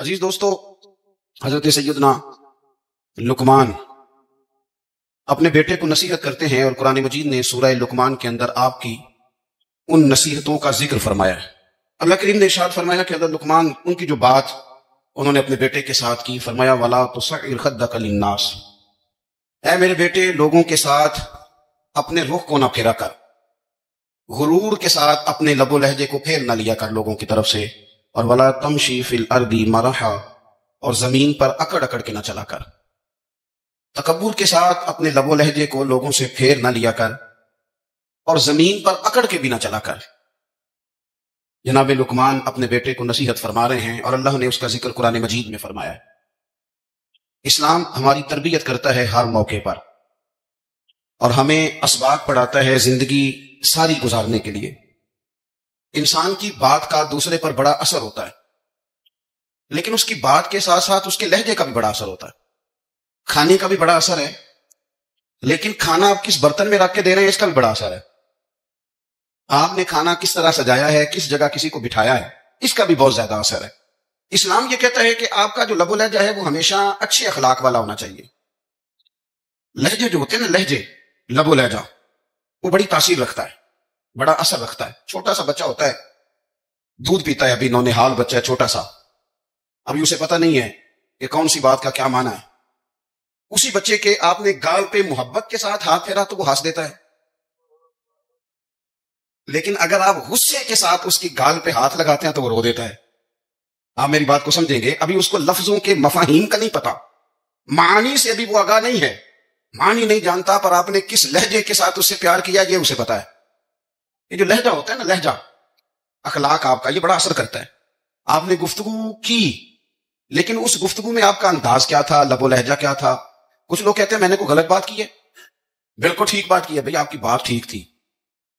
अज़ीज़ दोस्तों, हज़रत सैदना लुकमान अपने बेटे को नसीहत करते हैं और कुरान मजीद ने सूरह लुकमान के अंदर आपकी उन नसीहतों का ज़िक्र फरमाया है। अल्लाह करीम ने इशाद फरमाया कि अगर लुकमान, उनकी जो बात उन्होंने अपने बेटे के साथ की, फरमाया, वाला तो सदनास ऐ मेरे बेटे, लोगों के साथ अपने रुख को ना फेरा कर। गुरूर के साथ अपने लबो लहजे को फेर ना लिया कर लोगों की तरफ़ से। और वला तमशी फिल अरबी मरहा, और ज़मीन पर अकड़ अकड़ के ना चला कर। तकबूर के साथ अपने लबो लहजे को लोगों से फेर ना लिया कर, और ज़मीन पर अकड़ के भी ना चला कर। जनाब लुकमान अपने बेटे को नसीहत फरमा रहे हैं, और अल्लाह ने उसका ज़िक्र कुरान मजीद में फरमाया है। इस्लाम हमारी तरबियत करता है हर मौके पर, और हमें इसबाक पढ़ाता है ज़िंदगी सारी गुजारने के लिए। इंसान की बात का दूसरे पर बड़ा असर होता है। लेकिन उसकी बात के साथ साथ उसके लहजे का भी बड़ा असर होता है। खाने का भी बड़ा असर है। लेकिन खाना आप किस बर्तन में रख के दे रहे हैं, इसका भी बड़ा असर है। आपने खाना किस तरह सजाया है, किस जगह किसी को बिठाया है, इसका भी बहुत ज़्यादा असर है। इस्लाम ये कहता है कि आपका जो लबो लहजा है, वो हमेशा अच्छे अखलाक वाला होना चाहिए। लहजे जो होते हैं ना, लहजे, लबो लहजा, वो बड़ी तासीर रखता है। बड़ा असर रखता है, छोटा सा बच्चा होता है। दूध पीता है, अभी नौनिहाल बच्चा है, छोटा सा। अभी उसे पता नहीं है कि कौन सी बात का क्या माना है। उसी बच्चे के आपने गाल पे मोहब्बत के साथ हाथ फेरा तो वो हंस देता है। लेकिन अगर आप गुस्से के साथ उसकी गाल पे हाथ लगाते हैं तो वो रो देता है। आप मेरी बात को समझेंगे, अभी उसको लफ्जों के मफाहिम का नहीं पता। मानी से अभी वो आगाह नहीं है। मानी नहीं जानता, पर आपने किस लहजे के साथ उससे प्यार किया, ये उसे पता है। ये जो लहजा होता है ना, लहजा, अखलाक आपका, ये बड़ा असर करता है। आपने गुफ्तगु की, लेकिन उस गुफ्तगु में आपका अंदाज क्या था, लबो लहजा क्या था? कुछ लोग कहते हैं, मैंने को गलत बात की है? बिल्कुल ठीक बात की है भाई, आपकी बात ठीक थी।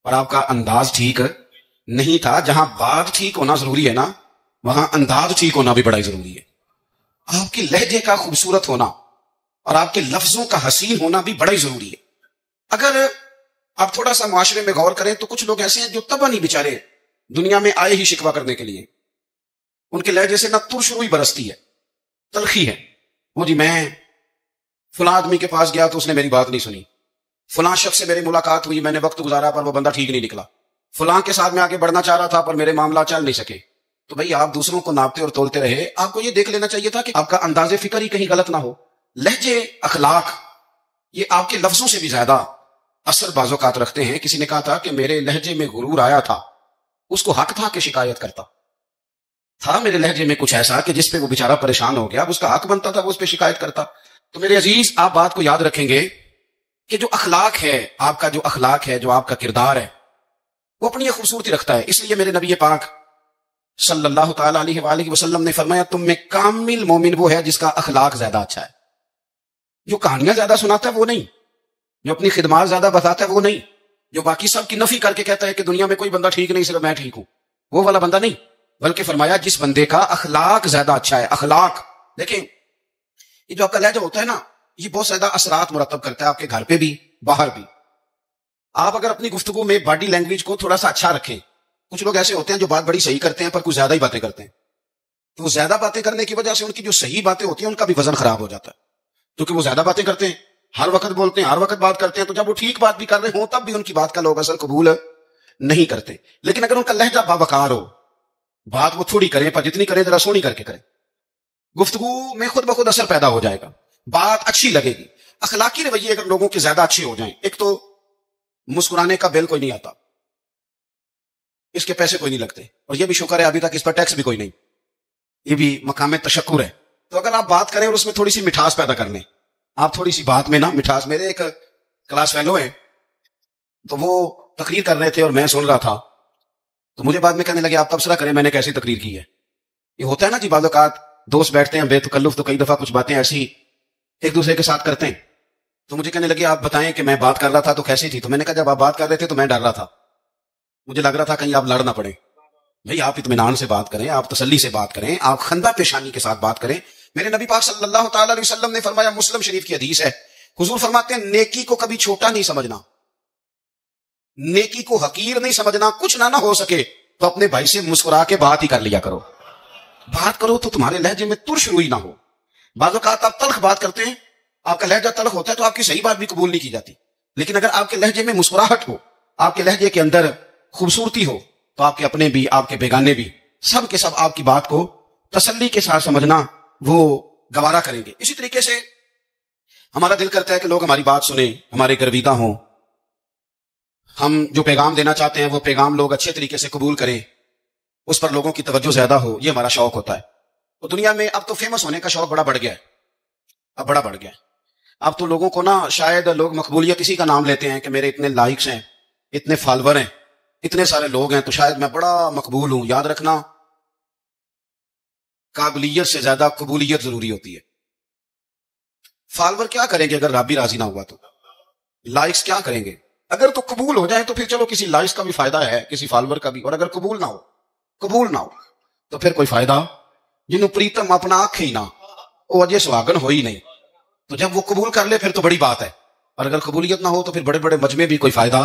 पर आपका अंदाज ठीक नहीं था। जहाँ बात ठीक होना ज़रूरी है ना, वहाँ अंदाज ठीक होना भी बड़ा ज़रूरी है। आपके लहजे का खूबसूरत होना और आपके लफ्जों का हसीन होना भी बड़ा ही ज़रूरी है। अगर आप थोड़ा सा मुआशरे में गौर करें तो कुछ लोग ऐसे हैं जो तब नहीं बेचारे दुनिया में आए ही शिकवा करने के लिए। उनके लहजे से ना तुरशुरू ही बरसती है। तलखी है। वो जी, मैं फुला आदमी के पास गया तो उसने मेरी बात नहीं सुनी। फुला शख्स से मेरी मुलाकात हुई, मैंने वक्त गुजारा पर वो बंदा ठीक नहीं निकला। फुला के साथ में आगे बढ़ना चाह रहा था पर मेरे मामला चल नहीं सके। तो भाई, आप दूसरों को नापते और तोलते रहे। आपको ये देख लेना चाहिए था कि आपका अंदाजे फ़िक्र ही कहीं गलत ना हो। लहजे, अखलाक, ये आपके लफ्जों से भी ज़्यादा असर बाजोकात रखते हैं। किसी ने कहा था कि मेरे लहजे में गुरूर आया था। उसको हक था कि शिकायत करता। था मेरे लहजे में कुछ ऐसा कि जिसपे वो बेचारा परेशान हो गया उसका हक बनता था, वो उस पर शिकायत करता। तो मेरे अज़ीज़, आप बात को याद रखेंगे कि जो अखलाक है, आपका जो अखलाक है, जो आपका किरदार है, वो अपनी खूबसूरती रखता है। इसलिए मेरे नबी पाक सल्लल्लाहु अलैहि वसल्लम ने फरमाया, तुम में कामिल मोमिन वो है जिसका अखलाक ज़्यादा अच्छा है। जो कहानियाँ ज़्यादा सुनाता है, वो नहीं। जो अपनी खिदमात ज़्यादा बताता है, वो नहीं। जो बाकी सब की नफी करके कहता है कि दुनिया में कोई बंदा ठीक नहीं, सिर्फ़ मैं ठीक हूँ। वो वाला बंदा नहीं। बल्कि फरमाया, जिस बंदे का अखलाक ज़्यादा अच्छा है, अखलाक। देखें ये जो आपका लहजा होता है ना, ये बहुत ज़्यादा असरात मुरतब करता है आपके घर पे भी, बाहर भी। आप अगर अपनी गुफ्तगु में बॉडी लैंग्वेज को थोड़ा सा अच्छा रखें। कुछ लोग ऐसे होते हैं जो बात बड़ी सही करते हैं, पर कुछ ज़्यादा ही बातें करते हैं। तो ज़्यादा बातें करने की वजह से उनकी जो सही बातें होती हैं, उनका भी वज़न खराब हो जाता है। क्योंकि वो ज़्यादा बातें करते हैं। हर वक्त बोलते हैं, हर वक्त बात करते हैं तो जब वो ठीक बात भी कर रहे हो, तब भी उनकी बात का लोग असर कबूल नहीं करते। लेकिन अगर उनका लहजा बाबकार हो, बात वो थोड़ी करें, पर जितनी करें, जरा सोनी करके करें। गुफ्तगु में खुद ब खुद असर पैदा हो जाएगा। बात अच्छी लगेगी। अखलाकी रवैये अगर लोगों के ज़्यादा अच्छे हो जाएँ, एक तो मुस्कुराने का बिल कोई नहीं आता। इसके पैसे कोई नहीं लगते। और ये भी शुक्र है, अभी तक इस पर टैक्स भी कोई नहीं। ये भी मकाम तशक्र है। तो अगर आप बात करें और उसमें थोड़ी सी मिठास पैदा कर लें आप थोड़ी सी बात में ना मिठास, मेरे एक क्लास फेलो है तो वो तकरीर कर रहे थे और मैं सुन रहा था। तो मुझे बाद में कहने लगे, आप तबसरा करें? मैंने कैसी तकरीर की है? ये होता है ना जी बाज़ात दोस्त बैठते हैं, बेतकल्लुफ तो कई दफ़ा कुछ बातें ऐसी एक दूसरे के साथ करते हैं। तो मुझे कहने लगे, आप बताएँ कि मैं बात कर रहा था तो कैसी थी? तो मैंने कहा, जब आप बात कर रहे थे तो मैं डर रहा था। मुझे लग रहा था कहीं आप लड़ ना पड़े। भाई, आप इतमान से बात करें, आप तसली से बात करें, आप खंदा पेशानी के साथ बात करें मेरे नबी पाक सल्लल्लाहु अलैहि वसल्लम ने फरमाया, मुस्लिम शरीफ की हदीस है। हुजूर फरमाते हैं, नेकी को कभी छोटा नहीं समझना। नेकी को हकीर नहीं समझना, कुछ ना ना हो सके तो अपने भाई से मुस्कुरा के बात ही कर लिया करो। बात करो तो तुम्हारे लहजे में तुरश रुई ना हो। बाजो का आप तलख बात करते हैं, आपका लहजा तलख होता है तो आपकी सही बात भी कबूल नहीं की जाती। लेकिन अगर आपके लहजे में मुस्कुराहट हो, आपके लहजे के अंदर खूबसूरती हो तो आपके अपने भी, आपके बेगाने भी, सब के सब आपकी बात को तसल्ली के साथ समझना वो गवारा करेंगे। इसी तरीके से हमारा दिल करता है कि लोग हमारी बात सुने, हमारे गर्विदा हों। हम जो पैगाम देना चाहते हैं, वो पैगाम लोग अच्छे तरीके से कबूल करें। उस पर लोगों की तवज्जो ज़्यादा हो, ये हमारा शौक होता है। तो दुनिया में अब तो फ़ेमस होने का शौक बड़ा बढ़ गया है। अब बड़ा बढ़ गया है। अब तो लोगों को ना शायद लोग मकबूलियत इसी का नाम लेते हैं कि मेरे इतने लाइक्स हैं, इतने फॉलोवर हैं, इतने सारे लोग हैं तो शायद मैं बड़ा मकबूल हूँ। याद रखना काबिलियत से ज़्यादा कबूलियत ज़रूरी होती है। फॉलोवर क्या करेंगे अगर रबी राज़ी ना हुआ तो? लाइक्स क्या करेंगे? अगर तो कबूल हो जाए तो फिर चलो किसी लाइक्स का भी फ़ायदा है, किसी फॉलोवर का भी। और अगर कबूल ना हो, कबूल ना हो तो फिर कोई फ़ायदा? जिन्हों प्रीतम अपना आख ही ना वो अजय सुहागन हो ही नहीं। तो जब वो कबूल कर ले, फिर तो बड़ी बात है। और अगर कबूलियत ना हो तो फिर बड़े बड़े मजमे भी कोई फ़ायदा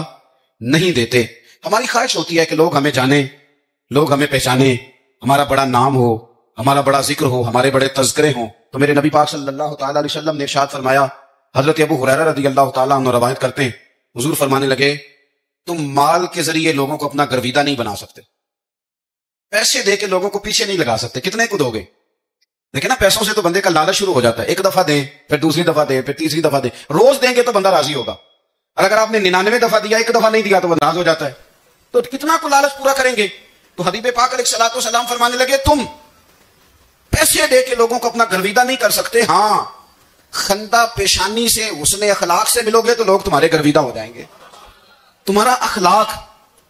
नहीं देते। हमारी ख्वाहिश होती है कि लोग हमें जाने, लोग हमें पहचाने, हमारा बड़ा नाम हो हमारा बड़ा ज़िक्र हो, हमारे बड़े तस्करे हो। तो मेरे नबी पाक सल्लल्लाहु अलैहि वसल्लम ने इरशाद फरमाया, हज़रत अबू हुरैरा रदी अल्लाह रवायत करते हैं। हुजूर फरमाने लगे, तुम माल के ज़रिए लोगों को अपना गर्विदा नहीं बना सकते। पैसे दे के लोगों को पीछे नहीं लगा सकते। कितने को दोगे? देखिए ना, पैसों से तो बंदे का लालच शुरू हो जाता है। एक दफ़ा दें, फिर दूसरी दफ़ा दें, फिर तीसरी दफ़ा दें। रोज देंगे तो बंदा राज़ी होगा। और अगर आपने निन्यानवे दफ़ा दिया, एक दफ़ा नहीं दिया तो नाराज़ हो जाता है। तो कितना को लालच पूरा करेंगे? तो हबीब पाक सलाम फरमाने लगे, तुम पैसे दे के लोगों को अपना गर्विदा नहीं कर सकते। हाँ खंदा पेशानी से, उसने अखलाक से मिलोगे तो लोग तुम्हारे गर्विदा हो जाएँगे। तुम्हारा अखलाक,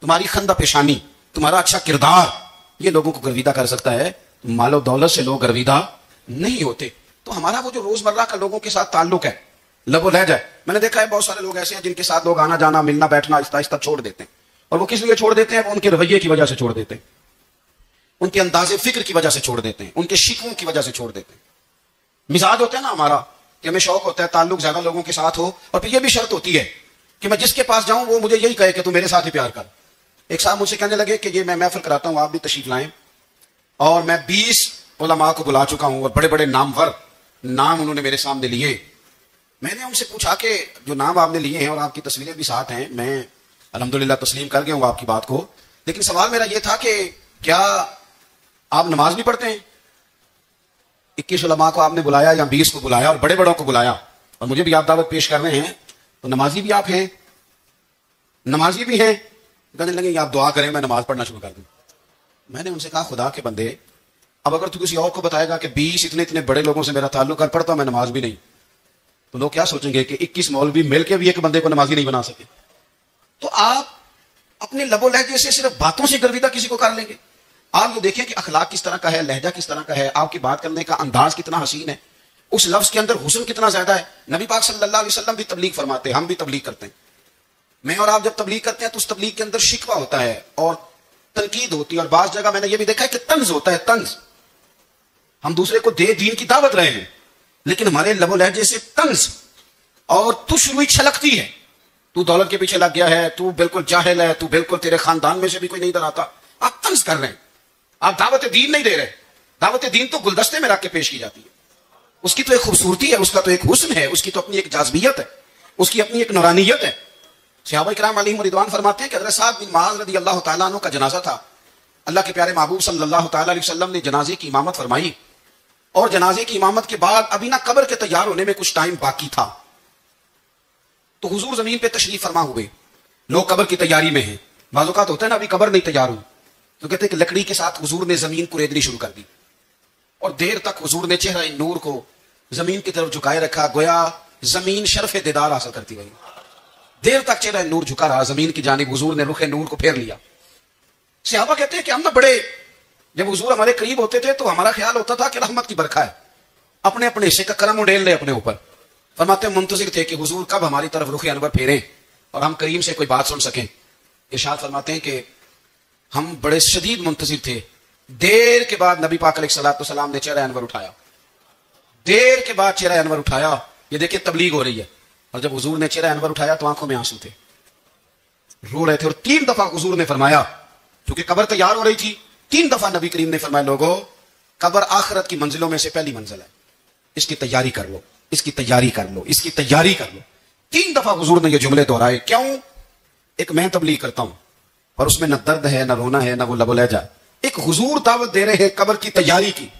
तुम्हारी खंदा पेशानी, तुम्हारा अच्छा किरदार, ये लोगों को गर्विदा कर सकता है। मालो दौलत से लोग गर्विदा नहीं होते। तो हमारा वो जो रोज़मर्रा का लोगों के साथ ताल्लुक है, लबो लह जाए मैंने देखा है, बहुत सारे लोग ऐसे हैं जिनके साथ लोग आना जाना, मिलना बैठना आहिस्ता आहिस्ता छोड़ देते हैं। और वो किस लिए छोड़ देते हैं? वो उनके रवैये की वजह से छोड़ देते हैं। उनके अंदाजे फ़िक्र की वजह से छोड़ देते हैं, उनके शिकवों की वजह से छोड़ देते हैं। मिजाज होता है ना हमारा, कि हमें शौक होता है, ताल्लुक ज़्यादा लोगों के साथ हो, और फिर यह भी शर्त होती है कि मैं जिसके पास जाऊँ, वो मुझे यही कहे कि तू मेरे साथ ही प्यार कर। एक साहब मुझसे कहने लगे कि ये मैं महफिल कराता हूँ, आप भी तशीफ लाएँ। और मैं बीस उलमा को बुला चुका हूँ, और बड़े बड़े नामवर नाम उन्होंने मेरे सामने लिए। मैंने उनसे पूछा कि जो नाम आपने लिए हैं और आपकी तस्वीरें भी साथ हैं, मैं अलहमदुल्ला तस्लीम कर गया हूँ आपकी बात को। लेकिन सवाल मेरा यह था कि क्या आप नमाज़ भी पढ़ते हैं? इक्कीस उलमा को आपने बुलाया या बीस को बुलाया और बड़े बड़ों को बुलाया। और मुझे भी आप दावत पेश कर रहे हैं। तो नमाजी भी आप हैं। नमाजी भी हैं। कहने लगे, आप दुआ करें, मैं नमाज़ पढ़ना शुरू कर दूँ। मैंने उनसे कहा, खुदा के बंदे, अब अगर तू किसी और को बताएगा कि बीस इतने इतने बड़े लोगों से मेरा ताल्लुक कर पड़ता, मैं नमाज़ भी नहीं। तो लोग क्या सोचेंगे कि इक्कीस मौलवी मिलकर भी एक बंदे को नमाजी नहीं बना सके? तो आप अपने लबो लहजे से सिर्फ़ बातों से गर्विदा किसी को कर लेंगे। आप ये देखें कि अखलाक किस तरह का है, लहजा किस तरह का है, आपकी बात करने का अंदाज कितना हसीन है। उस लफ्ज के अंदर हुसन कितना ज़्यादा है। नबी पाक सल्लल्लाहु अलैहि वसल्लम भी तबलीग फरमाते हैं, हम भी तबलीग करते हैं। मैं और आप जब तबलीग करते हैं तो उस तबलीग के अंदर शिकवा होता है और तनकीद होती है। और बाज जगह मैंने ये भी देखा है कि तंज होता है, तंज। हम दूसरे को दे, दीन की दावत रहे हैं, लेकिन हमारे लबो लहजे से तंज। और तुश रुई छलकती है। तू दौलत के पीछे लग गया है, तू बिल्कुल जाहिल है, तू बिल्कुल तेरे खानदान में से भी कोई नहीं डराता। आप तंज कर रहे हैं। आप दावत दीन नहीं दे रहे। दावत दीन तो गुलदस्ते में रख के पेश की जाती है। उसकी तो एक खूबसूरती है, उसका तो एक हुस्न है, उसकी तो अपनी एक जाजबियत है, उसकी अपनी एक नौरानियत है। सियाब कराम अली रिदवान फरमाते हैं कि हज़रत साहब बिन महाज रदी अल्लाह तु का जनाजा था। अल्लाह के प्यारे महबूब सल्लल्लाहु अलैहि वसल्लम ने जनाजे की इमामत फरमाई। और जनाजे की इमामत के बाद अभी ना कब्र के तैयार होने में कुछ टाइम बाकी था। तो हुजूर ज़मीन पे तशरीफ़ फरमा हुए। लोग कब्र की तैयारी में हैं। बाजुकात होता है ना, अभी कब्र नहीं तैयार हुई। तो कहते कि लकड़ी के साथ हजूर ने ज़मीन को रेदनी शुरू कर दी। और देर तक हजूर ने चेहरा नूर को ज़मीन की तरफ़ झुकाए रखा, गोया, ज़मीन शरफ दीदार हासिल करती रही। देर तक चेहरा नूर झुका रहा, ज़मीन की जानी हुजूर ने रुखे नूर को फेर लिया। सियाबा कहते हैं कि हम ना बड़े, जब हुजूर हमारे करीब होते थे तो हमारा ख्याल होता था कि रहमत की बरखा है। अपने अपने हिस्से का करम उड़ेल ले अपने ऊपर। फरमाते मुंतजिर थे कि हुजूर कब हमारी तरफ़ रुखे अनवर फेरे और हम करीम से कोई बात सुन सकें। इर्शाद फरमाते हैं कि हम बड़े शदीद मुंतजिर थे। देर के बाद नबी पाक सलात सलाम ने चेहरा अनवर उठाया। देर के बाद चेहरा अनवर उठाया। ये देखिए तबलीग हो रही है। और जब हजूर ने चेहरा अनवर उठाया तो आँखों में आँसू थे। रो रहे थे और तीन दफ़ा हजूर ने फरमाया, क्योंकि कबर तैयार हो रही थी, तीन दफ़ा नबी करीम ने फरमाया, लोगो, कबर आखरत की मंजिलों में से पहली मंजिल है। इसकी तैयारी कर लो, इसकी तैयारी कर लो, इसकी तैयारी कर लो। तीन दफ़ा हजूर ने यह जुमले दोहराए। क्यों? एक मैं तबलीग करता हूँ। और उसमें न दर्द है, न रोना है, न वो लबो लहजा एक हुजूर दावत दे रहे हैं कब्र की तैयारी की,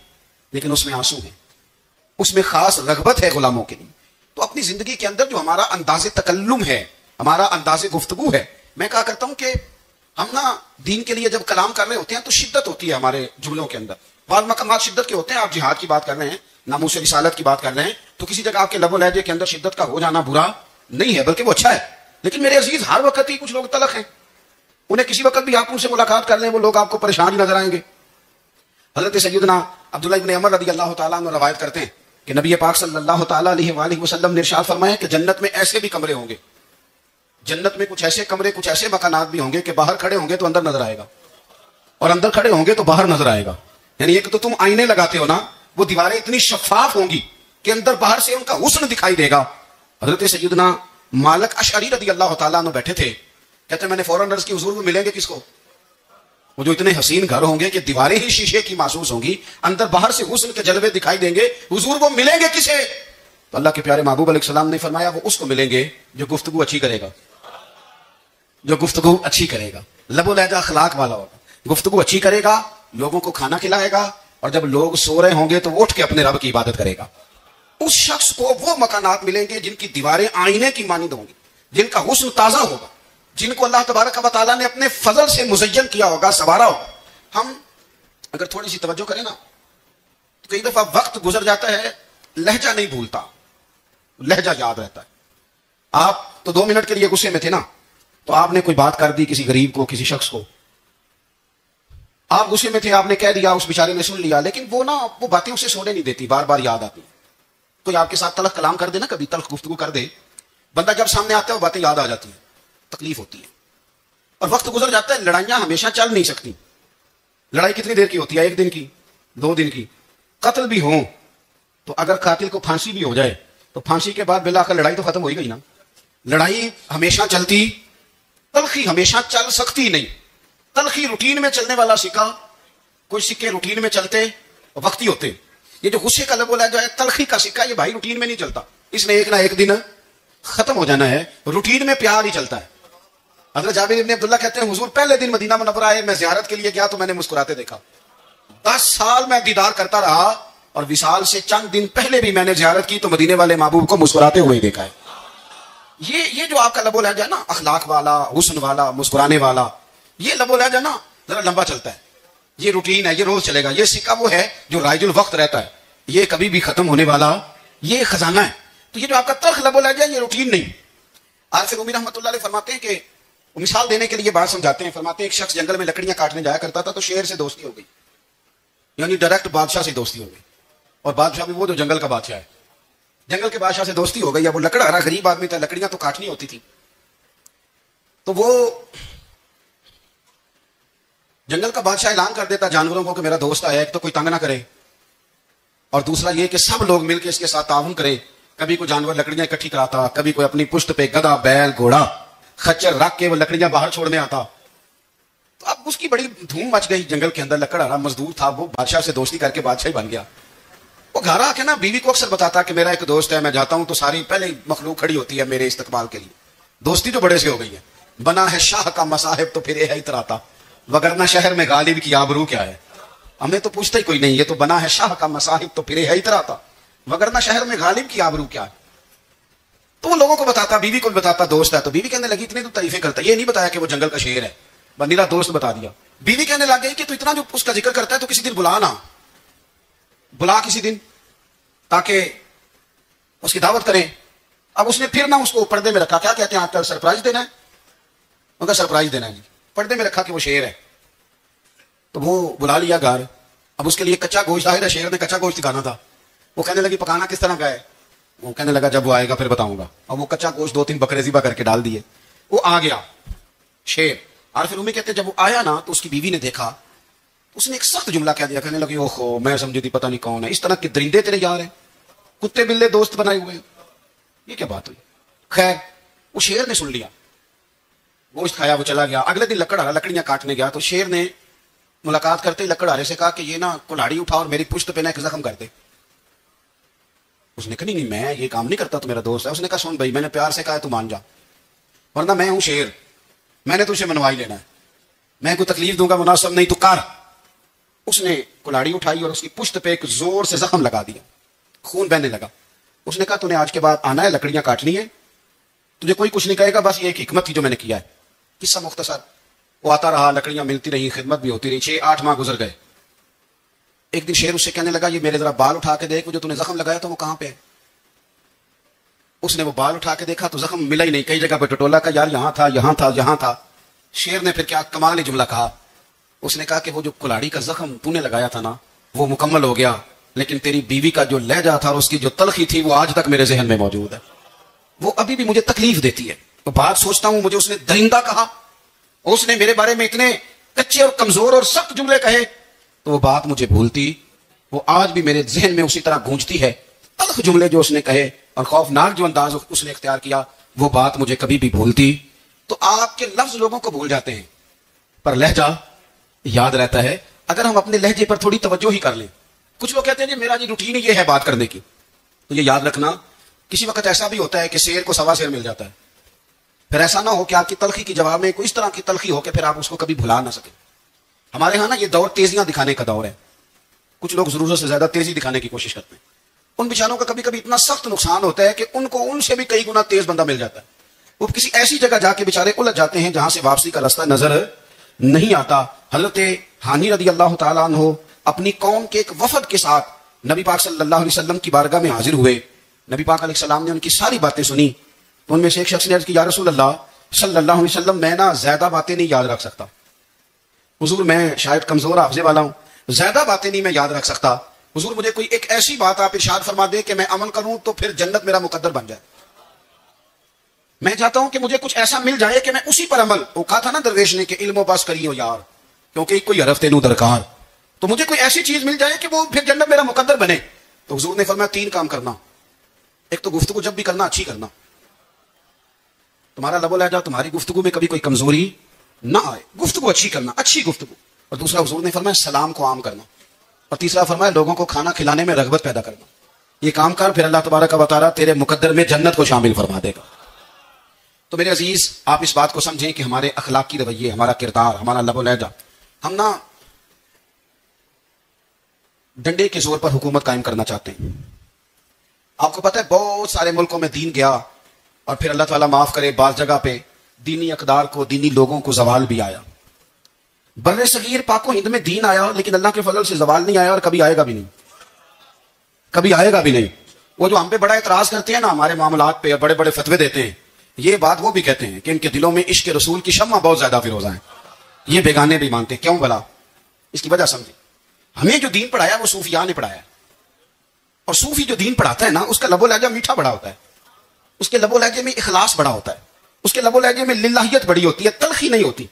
लेकिन उसमें आँसू है। उसमें खास रगबत है गुलामों के लिए। तो अपनी ज़िंदगी के अंदर जो हमारा अंदाज तकल्लुम है, हमारा अंदाज गुफ्तगु है, मैं कहा करता हूँ कि हम ना दीन के लिए जब कलाम कर रहे होते हैं तो शिद्दत होती है हमारे जुमलों के अंदर। बाद मकाम शिद्दत के होते हैं, आप जिहाद की बात कर रहे हैं नामूस रिसालत की बात कर रहे हैं तो किसी जगह आपके लबो लहजे के अंदर शिद्दत का हो जाना बुरा नहीं है, बल्कि वो अच्छा है। लेकिन मेरे अज़ीज़, हर वक्त ही कुछ लोग तलक हैं। उन्हें किसी वक्त भी आप उनसे मुलाकात कर लें, वो लोग आपको परेशान नज़र आएँगे। हज़रत सैदना अब्दुल्ला इब्न अमर रदी अल्लाह ताला रवायत करते हैं कि नबी पाक सल्लल्लाहु अलैहि वसल्लम ने इरशाद फरमाया कि जन्नत में ऐसे भी कमरे होंगे। जन्नत में कुछ ऐसे कमरे, कुछ ऐसे मकानात भी होंगे कि बाहर खड़े होंगे तो अंदर नज़र आएगा। और अंदर खड़े होंगे तो बाहर नज़र आएगा। यानी एक तो तुम आईने लगाते हो ना, वो दीवारें इतनी शफाफ होंगी कि अंदर बाहर से उनका हुस्न दिखाई देगा। हज़रत सैदना मालक अशरी रदी अल्लाह तला बैठे थे कहते मैंने फॉरनर्स की हजूर में मिलेंगे किसको? वो जो इतने हसीन घर होंगे कि दीवारें ही शीशे की महसूस होंगी, अंदर बाहर से हुस्न के जलवे दिखाई देंगे, हुजूर वो मिलेंगे किसे? तो अल्लाह के प्यारे महबूब सलाम ने फरमाया, वो उसको मिलेंगे जो गुफ्तगु अच्छी करेगा। जो गुफ्तगु अच्छी करेगा। लबो लहजा अखलाक वाला होगा। गुफ्तगु अच्छी करेगा, लोगों को खाना खिलाएगा, और जब लोग सो रहे होंगे तो उठ के अपने रब की इबादत करेगा। उस शख्स को वो मकानात मिलेंगे जिनकी दीवारें आईने की मानिद होंगी, जिनका हुस्न ताज़ा होगा। जिनको अल्लाह तबारक ने अपने फजल से मुजयन किया होगा, सवारा होगा। हम अगर थोड़ी सी तवज्जो करें ना तो कई दफ़ा वक्त गुजर जाता है, लहजा नहीं भूलता। लहजा याद रहता है। आप तो दो मिनट के लिए गुस्से में थे ना तो आपने कोई बात कर दी किसी गरीब को, किसी शख्स को। आप गुस्से में थे, आपने कह दिया, उस बेचारे ने सुन लिया, लेकिन वो ना, वो बातें उसे सोने नहीं देती बार बार याद आती। कोई आपके साथ तलख कलाम कर दे ना कभी, तलख गुफ्तु कर दे। बंदा जब सामने आता है, वो बातें याद आ जाती हैं। तकलीफ़ होती है। और वक्त गुजर जाता है, लड़ाइयाँ हमेशा चल नहीं सकती। लड़ाई कितनी देर की होती है? एक दिन की, दो दिन की। कत्ल भी हो तो अगर कातिल को फांसी भी हो जाए तो फांसी के बाद बिल्ला लड़ाई तो खत्म हो ही गई ना। लड़ाई हमेशा चलती, तलखी हमेशा चल सकती नहीं। तलखी रूटीन में चलने वाला सिक्का कुछ सिक्के रूटीन में चलते, वक्ती होते। ये जो गुस्से का लब बोला जाए, तलखी का सिक्का ये भाई रूटीन में नहीं चलता। इसने एक ना एक दिन खत्म हो जाना है, रूटीन में प्यार ही चलता है। हज़रत जाबिर इब्ने अब्दुल्ला कहते हैं, हुजूर, पहले दिन मदीना मुनवर आए मैं जियारत के लिए गया तो मैंने मुस्कुराते देखा। दस साल मैं दीदार करता रहा और विशाल से चंद दिन पहले भी मैंने जियारत की तो मदीने वाले महबूब को मुस्कुराते हुए देखा है। ये ये जो आपका लबो लहजा ना, अखलाक वाला, हुसन वाला, मुस्कुराने वाला, ये लबो लहजा ना, जरा लंबा चलता है। ये रूटीन है, ये रोज चलेगा। ये सिक्का वो है जो राइजुल वक्त रहता है। ये कभी भी खत्म होने वाला, ये खजाना है। तो ये जो आपका तर्क लबो लहजा ये रूटीन नहीं। आज फिर उमीर रहमत फरमाते हैं कि मिसाल देने के लिए बात समझाते हैं, फरमाते हैं, एक शख्स जंगल में लकड़ियाँ काटने जाया करता था तो शेर से दोस्ती हो गई। यानी डायरेक्ट बादशाह से दोस्ती हो गई। और बादशाह भी वो जो जंगल का बादशाह है। जंगल के बादशाह से दोस्ती हो गई अब वो लकड़ा रहा गरीब आदमी था, लकड़ियाँ तो काटनी होती थी। तो वो जंगल का बादशाह ऐलान कर देता जानवरों को कि मेरा दोस्त आया, एक तो कोई तंग ना करे। और दूसरा ये कि सब लोग मिलकर इसके साथ ताउन करें। कभी कोई जानवर लकड़ियाँ इकट्ठी कराता, कभी कोई अपनी पुष्ट पे गदा बैल, घोड़ा। खच्चर रख के वो लकड़ियाँ बाहर छोड़ने आता। तो अब उसकी बड़ी धूम मच गई, जंगल के अंदर लकड़ रहा, मजदूर था वो, बादशाह से दोस्ती करके बादशाह ही बन गया। वो घर आके ना बीवी को अक्सर बताता कि मेरा एक दोस्त है, मैं जाता हूँ तो सारी पहले मखलूक खड़ी होती है मेरे इस्तकबाल के लिए। दोस्ती तो बड़े से हो गई है। बना है शाह का मसाहिब तो फिर है इतराता। वगरना शहर में गालिब की आबरू क्या है? हमें तो पूछता ही कोई नहीं, ये तो बना है शाह का मसाहिब तो फिर है इतराता। वगरना शहर में गालिब की आबरू क्या है? तो वो लोगों को बताता, बीवी को बताता, दोस्त है तो बीवी कहने लगी, इतनी तो तारीफें करता ये नहीं बताया कि वो जंगल का शेर है। बंदीला दोस्त बता दिया। बीवी कहने लग गई कि तू इतना जो उसका ज़िक्र करता है तो किसी दिन बुला ना। बुला किसी दिन, ताकि उसकी दावत करें। अब उसने फिर ना उसको पर्दे में रखा। क्या कहते हैं आपका सरप्राइज़ देना है? उनका सरप्राइज़ देना है। पर्दे में रखा कि वो शेर है। तो वो बुला लिया घर। अब उसके लिए कच्चा गोश्त आया शेर ने कच्चा गोश्त दिखाना था। वो कहने लगी, पकाना किस तरह का है? वो कहने लगा, जब वो आएगा, फिर बताऊँगा। और वो कच्चा गोश्त दो तीन बकरे जिबा करके डाल दिए। वो आ गया, शेर। और फिर उम्मीद कहते जब वो आया ना तो उसकी बीवी ने देखा तो उसने एक सख्त जुमला कह दिया, कहने लगी, ओहो, मैं समझी थी, पता नहीं कौन है। इस तरह के दरिंदे तेरे जा रहे कुत्ते बिल्ले दोस्त बनाए हुए ये क्या बात हुई? खैर, वो शेर ने सुन लिया। गोश्त खाया, वो चला गया। अगले दिन लकड़ा लकड़ियाँ काटने गया तो शेर ने मुलाकात करते ही लकड़हारे से कहा कि ये ना कुल्हाड़ी उठा और मेरी पुश्त पे ना एक जख्म कर दे। उसने कहा, नहीं नहीं, मैं ये काम नहीं करता तो मेरा दोस्त है। उसने कहा, सुन भाई, मैंने प्यार से कहा तू मान जा। वरना मैं हूँ शेर। मैंने तुझे मनवा ही लेना है। मैं कोई तकलीफ़ दूँगा, मुनासब नहीं तो कर। उसने कुल्हाड़ी उठाई और उसकी पुश्त पे एक ज़ोर से जख्म लगा दिया। खून बहने लगा। उसने कहा, तूने आज के बाद आना है, लकड़ियाँ काटनी है। तुझे कोई कुछ नहीं कहेगा, बस ये एक हिकमत थी जो मैंने किया है। किस्सा मुख्तसर। वो आता रहा, लकड़ियाँ मिलती रही, खिदमत भी होती रही। छह, आठ माह गुजर गए। एक दिन शेर उससे कहने लगा, ये मेरे जरा बाल उठा के देख जो तूने जख्म लगाया था वो कहाँ पे उसने वो बाल उठा के देखा तो जख्म मिला ही नहीं, कई जगह पर टटोला का, यार, यहाँ था यहाँ था यहाँ था। शेर ने फिर क्या कमाल जुमला कहा। उसने कहा कि वो जो कुलाड़ी का जख्म तूने लगाया था ना, वो मुकम्मल हो गया, लेकिन तेरी बीवी का जो लहजा था और उसकी जो तलखी थी वो आज तक मेरे जहन में मौजूद है। वो अभी भी मुझे तकलीफ़ देती है। तो बात सोचता हूँ, मुझे उसने दरिंदा कहा। उसने मेरे बारे में इतने कच्चे और कमज़ोर और सख्त जुमले कहे तो वो बात मुझे भूलती, वो आज भी मेरे जहन में उसी तरह गूंजती है। तलख जुमले जो उसने कहे और खौफनाक जो अंदाज उसने इख्तियार किया, वो बात मुझे कभी भी भूलती। तो आपके लफ्ज लोगों को भूल जाते हैं। पर लहजा याद रहता है, अगर हम अपने लहजे पर थोड़ी तवज्जो ही कर लें। कुछ लोग कहते हैं, जी, मेरा जी रूटीन ये है बात करने की। तो ये याद रखना, किसी वक्त ऐसा भी होता है कि शेर को सवा शेर मिल जाता है। फिर ऐसा ना हो कि आपकी तलखी के जवाब में कोई इस तरह की तलखी हो कि फिर आप उसको कभी भुला ना सके। हमारे यहाँ ना ये दौर तेजियाँ दिखाने का दौर है। कुछ लोग ज़रूरत से ज़्यादा तेज़ी दिखाने की कोशिश करते हैं। उन बेचारों का कभी कभी इतना सख्त नुकसान होता है कि उनको उनसे भी कई गुना तेज बंदा मिल जाता है। वो किसी ऐसी जगह जाके बेचारे उलझ जाते हैं जहाँ से वापसी का रास्ता नज़र नहीं आता। हज़रत हानि रदी अल्लाह तला अपनी कौम के एक वफद के साथ नबी पाक सल्लल्लाहु अलैहि की बारगाह में हाजिर हुए। नबी पाक सलाम ने उनकी सारी बातें सुनी। उनमें से एक शख्स ने अर्ज़ की या रसूल अल्लाह मैं ना ज़्यादा बातें नहीं याद रख सकता। हुजूर, मैं शायद कमज़ोर हाफजे वाला हूँ। ज़्यादा बातें नहीं मैं याद रख सकता। हजूर, मुझे कोई एक ऐसी बात आप इरशाद फरमा दे कि मैं अमल करूँ तो फिर जन्नत मेरा मुकद्दर बन जाए। मैं चाहता हूँ कि मुझे कुछ ऐसा मिल जाए कि मैं उसी पर अमल, वो कहा था ना दरवेश ने कि इल्मो पास करियो यार, क्योंकि कोई हरफ तेनू दरकार। तो मुझे कोई ऐसी चीज़ मिल जाए कि वो फिर जन्नत मेरा मुकद्दर बने। तो हजूर ने फरमाया, तीन काम करना। एक तो गुफ्तु जब भी करना, अच्छी करना। तुम्हारा लबो लहजा, तुम्हारी गुफ्तु में कभी कोई कमज़ोरी ना आए। गुफ्तु अच्छी करना, अच्छी गुफ्तु और दूसरा हुजूर ने फरमाया, सलाम को आम करना। और तीसरा फरमाया, लोगों को खाना खिलाने में रगबत पैदा करना। ये काम कर, फिर अल्लाह तबारा का बता रहा तेरे मुकद्दर में जन्नत को शामिल फरमा देगा। तो मेरे अज़ीज़, आप इस बात को समझें कि हमारे अखलाकी रवैये, हमारा किरदार, हमारा लबो लहजा, हम ना डंडे के ज़ोर पर हुकूमत कायम करना चाहते हैं। आपको पता है, बहुत सारे मुल्कों में दीन गया और फिर अल्लाह ताला माफ़ करे बास जगह पे दीनी अकदार को, दीनी लोगों को जवाल भी आया। बर सगीर पाको हिंद में दीन आया, लेकिन अल्लाह के फजल से जवाल नहीं आया और कभी आएगा भी नहीं। कभी आएगा भी नहीं। वो जो हम पे बड़ा एतराज़ करते हैं ना, हमारे मामला पे बड़े बड़े फतवे देते हैं, ये बात वो भी कहते हैं कि इनके दिलों में इश्क रसूल की शम्मा बहुत ज़्यादा फिरोजा है। ये बेगाने भी मानते क्यों भला? इसकी वजह समझे। हमें जो दीन पढ़ाया, वो सूफिया ने पढ़ाया। और सूफी जो दीन पढ़ाता है ना, उसका लबो लहजा मीठा बड़ा होता है। उसके लबो लहजे में इखलास बड़ा होता है। उसके लबो लहजे में लिल्लाहियत बड़ी होती है, तलखी नहीं होती।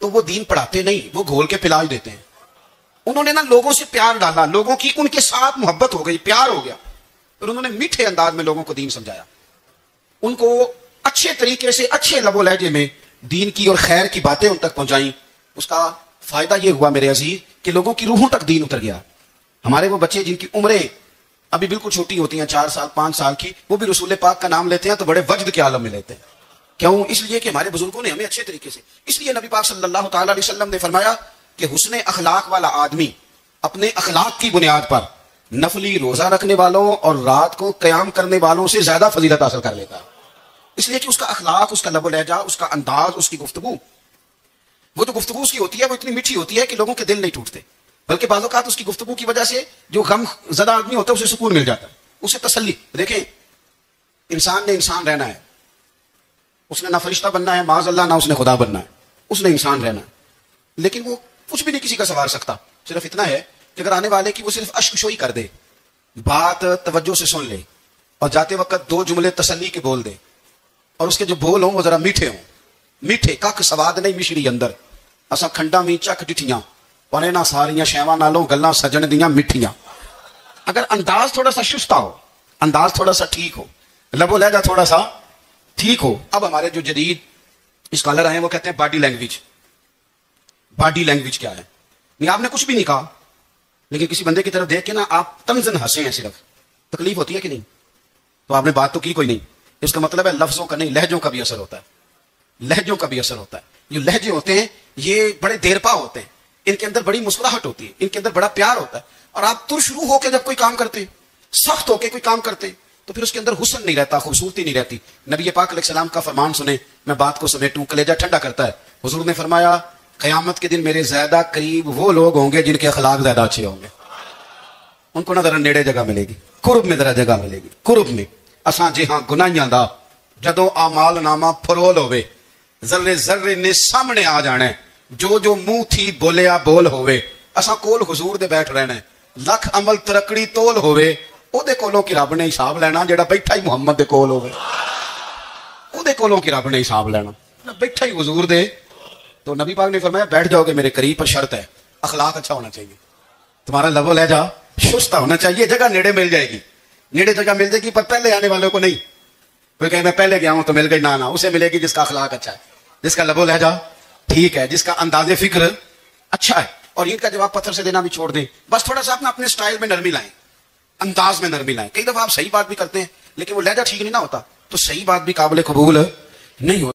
तो वो दीन पढ़ाते नहीं, वो घोल के पिलाज देते हैं। उन्होंने ना लोगों से प्यार डाला, लोगों की, उनके साथ मोहब्बत हो गई, प्यार हो गया। फिर उन्होंने मीठे अंदाज में लोगों को दीन समझाया। उनको अच्छे तरीके से, अच्छे लबो लहजे में दीन की और खैर की बातें उन तक पहुंचाई। उसका फ़ायदा यह हुआ मेरे अज़ीज़, कि लोगों की रूहों तक दीन उतर गया। हमारे वो बच्चे जिनकी उम्रें अभी बिल्कुल छोटी होती हैं, चार साल, पाँच साल की, वो भी रसूल पाक का नाम लेते हैं तो बड़े वजद के आलम में लेते हैं। क्यों? इसलिए कि हमारे बुज़ुर्गों ने हमें अच्छे तरीके से, इसलिए नबी पाक सल्लल्लाहु अलैहि वसल्लम ने फरमाया कि हुसन अखलाक वाला आदमी अपने अखलाक की बुनियाद पर नफली रोजा रखने वालों और रात को क्याम करने वालों से ज़्यादा फजीलत हासिल कर लेता। है इसलिए कि उसका अखलाक, उसका लब लहजा उसका अंदाज, उसकी गुफ्तगु, वो जो गुफ्तगु उसकी होती है, वो इतनी मीठी होती है कि लोगों के दिल नहीं टूटते। बल्कि बाज़ात उसकी गुफ्तगु की वजह से जो गम ज़्यादा आदमी होता है, उसे सुकून मिल जाता है, उसे तसली देखें, इंसान ने इंसान रहना है। उसने ना फरिश्ता बनना है माज अल्लाह ना उसने खुदा बनना है। उसने इंसान रहना है। लेकिन वो कुछ भी नहीं किसी का सवार सकता। सिर्फ़ इतना है कि अगर आने वाले की वो सिर्फ़ अश्कशोई कर दे, बात तवज्जो से सुन ले, और जाते वक्त दो जुमले तसली के बोल दे, और उसके जो बोल हों वो जरा मीठे हों। मीठे, कख सवाद नहीं मिश्री अंदर। असा खंडा भी चख डिठिया पर इन्होंने सारिया शैव नालों गल् सजन दिया मिठिया अगर अंदाज थोड़ा सा शुस्ता हो, अंदाज थोड़ा सा ठीक हो, लबो लहजा थोड़ा सा ठीक हो। अब हमारे जो जदीद स्कॉलर हैं, वो कहते हैं बॉडी लैंग्वेज बॉडी लैंग्वेज क्या है? नहीं, आपने कुछ भी नहीं कहा, लेकिन किसी बंदे की तरफ़ देख के ना आप तंजन हंसे हैं सिर्फ़। तकलीफ़ होती है कि नहीं? तो आपने बात तो की कोई नहीं। इसका मतलब है लफ्जों का नहीं, लहजों का भी असर होता है। लहजों का भी असर होता है। जो लहजे होते हैं, ये बड़े देरपा होते हैं। इनके अंदर बड़ी मुस्कुराहट होती है, इनके अंदर बड़ा प्यार होता है। और आप तुर शुरू होकर जब कोई काम करते सख्त होकर कोई काम करते तो फिर उसके अंदर हुसन नहीं रहता, खूबसूरती नहीं रहती। नबी पाक सलाम का फरमान सुने, मैं बात को समेटू कलेजा ठंडा करता है। हुजूर ने फरमाया, कयामत के दिन मेरे ज़्यादा करीब वो लोग होंगे जिनके अखलाक ज़्यादा अच्छे होंगे। उनको ना जरा नेड़े जगह मिलेगी, कुरुब में जरा जगह मिलेगी, कुरुब में। असा जे हाँ गुनाइया का जदों आमाल नामा फरोल होवे, जर्रे जर्रे ने सामने आ जाने जो जो मुँह थी बोलिया बोल होवे, असा कोल हजूर दे बैठ रहना है लख अमल तरकड़ी तोल होवे लेना जेड़ा बैठा ही मुहम्मद दे कोल होवे ओदे कोलों की रब ने हिसाब लेना बैठा ही हजूर दे तो नबी पाक ने फरमाया बैठ जाओगे मेरे करीब पर शर्त है अखलाक अच्छा होना चाहिए तुम्हारा लबो लहजा शुस्ता होना चाहिए जगह नेड़े मिल जाएगी नेड़े जगह मिल जाएगी पर पहले आने वालों को नहीं कोई कहे मैं पहले गया हूँ तो मिल गई ना ना उसे मिलेगी जिसका अखलाक अच्छा है जिसका लबो लहजा ठीक है जिसका अंदाजे फ़िक्र अच्छा है और इनका जवाब पत्थर से देना भी छोड़ दें बस थोड़ा सा अपना अपने स्टाइल में नरमी लाएँ अंदाज में नरमी लाए। कई दफ़ा आप सही बात भी करते हैं, लेकिन वो लहजा ठीक नहीं ना होता। तो सही बात भी काबिल कबूल नहीं होता।